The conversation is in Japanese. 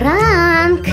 Prank!